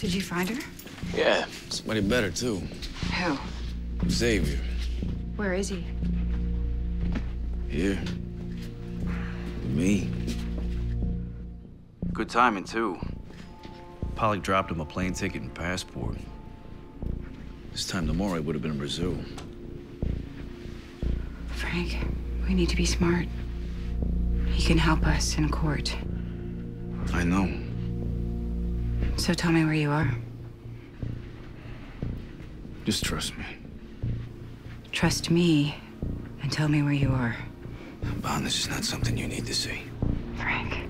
Did you find her? Yeah, somebody better, too. Who? Xavier. Where is he? Here. With me. Good timing, too. Pollock dropped him a plane ticket and passport. This time tomorrow, he would have been in Brazil. Frank, we need to be smart. He can help us in court. I know. So tell me where you are. Just trust me. Trust me and tell me where you are. Bond, this is not something you need to see. Frank.